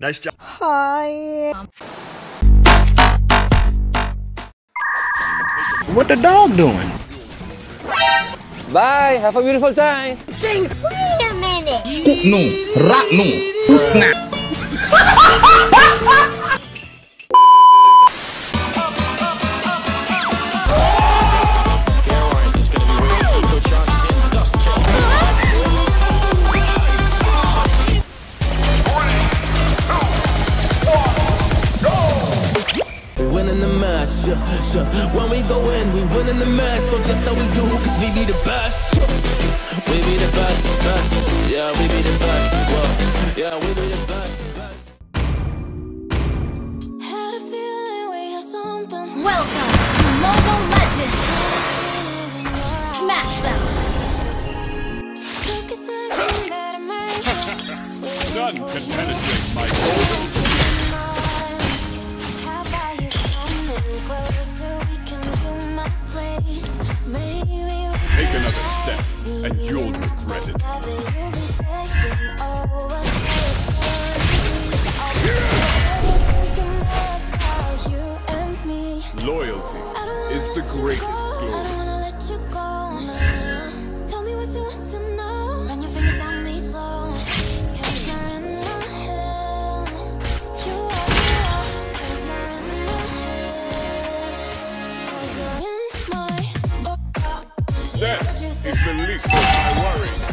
Nice job. Hi. What the dog doing? Bye. Have a beautiful time. Sing. Wait a minute. Scoop no. Rat no. Snap. none can penetrate my golden Take another step, and you'll regret it. Yeah! It's the least of my worries.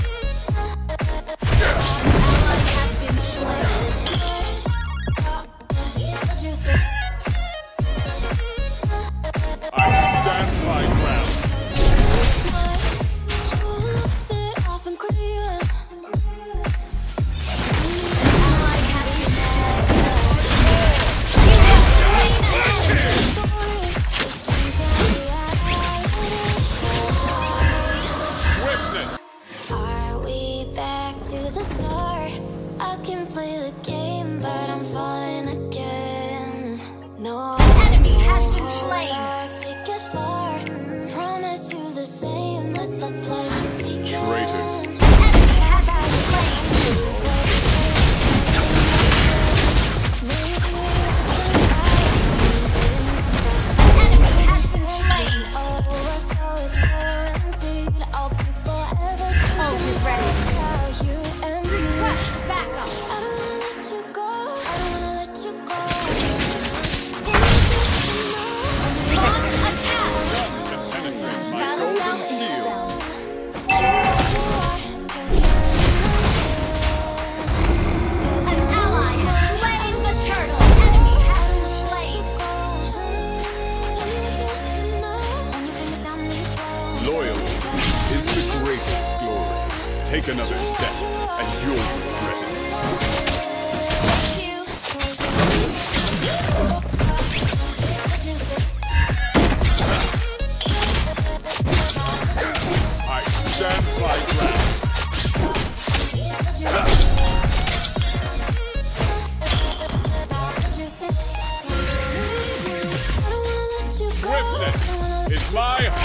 Take another step, and you'll regret it. I stand is my heart.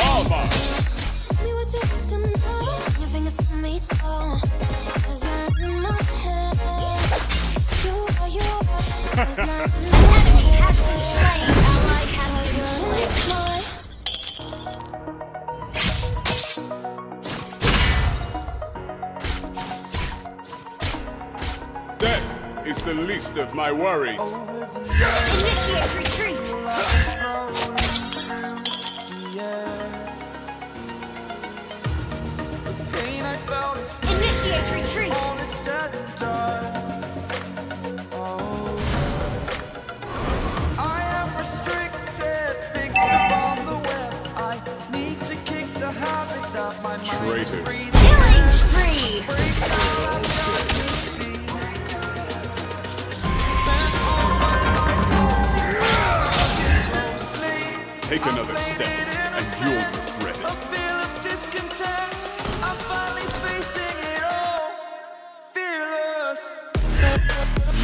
is the least of my worries. Initiate retreat! Initiate retreat!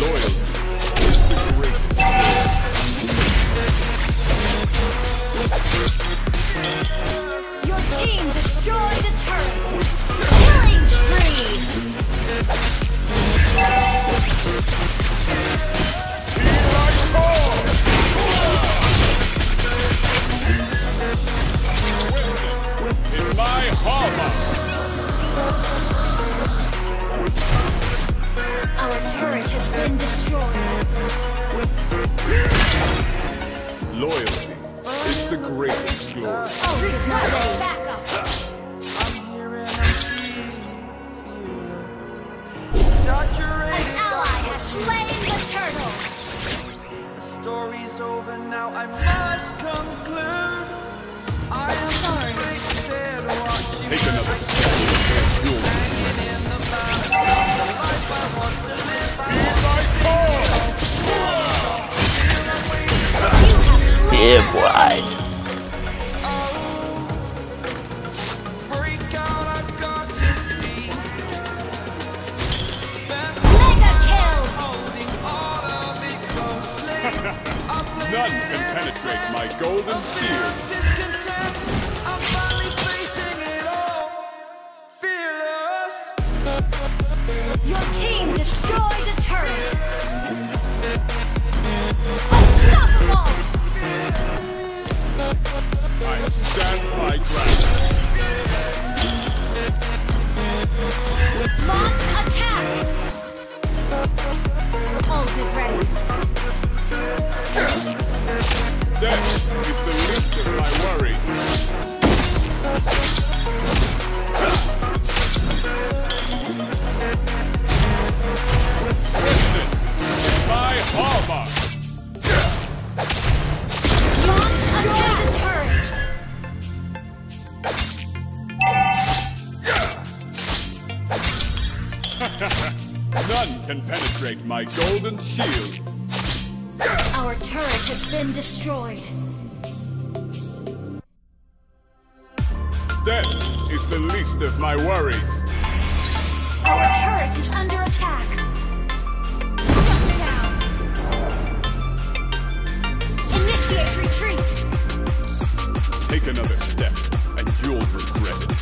loyalty. Turtle. The story's over now, I must conclude. I am Sorry. Take another step, you'll hanging in the balance of the life I want to live. I want Yeah, boy. Golden shield. Our turret has been destroyed. Death is the least of my worries. Our turret is under attack. Shut down. Initiate retreat. Take another step, and you'll regret it.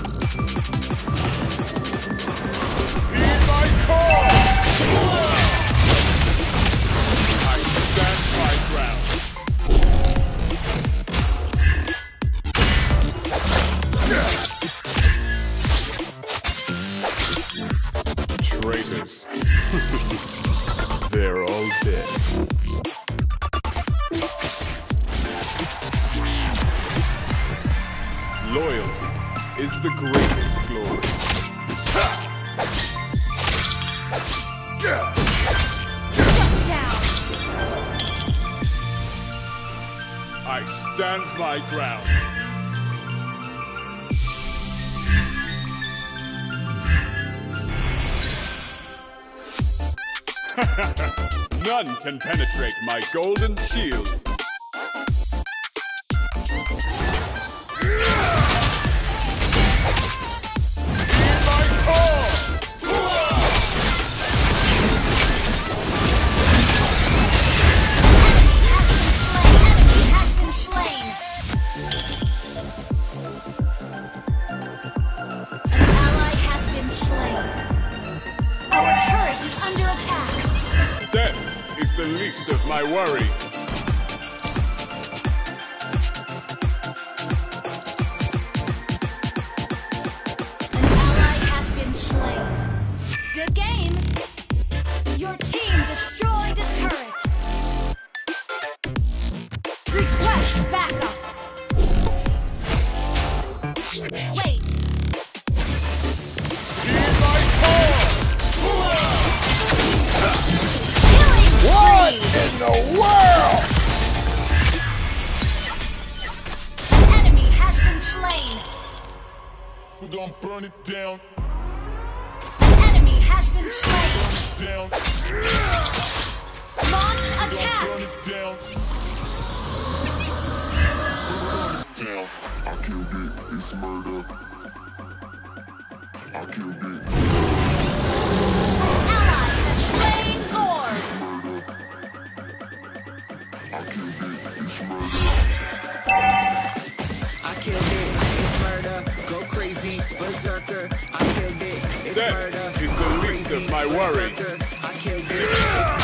Loyalty is the greatest glory. I stand my ground. None can penetrate my golden shield. The least of my worries. We gon' burn it down, An enemy has been slain. down, Launch burn attack. it down. Down. I killed it, it's murder. I killed it, Ally has slain Gore. murder. I killed it, it's murder. I killed it, Death is the least of my worries.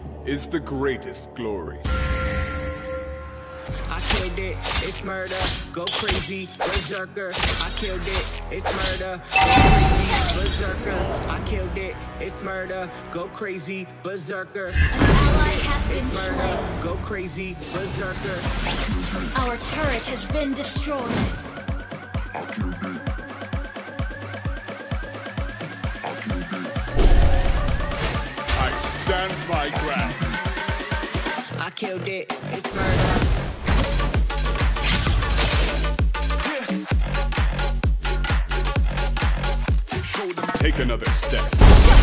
is the greatest glory. I killed it. It's murder. Go crazy, berserker. I killed it. It's murder. Go crazy, berserker. I killed it. It's murder. Go crazy, berserker. An ally has been It's murder. slain. Go crazy, berserker. Our turret has been destroyed. I stand my ground. I killed it. It's murder. Take another step.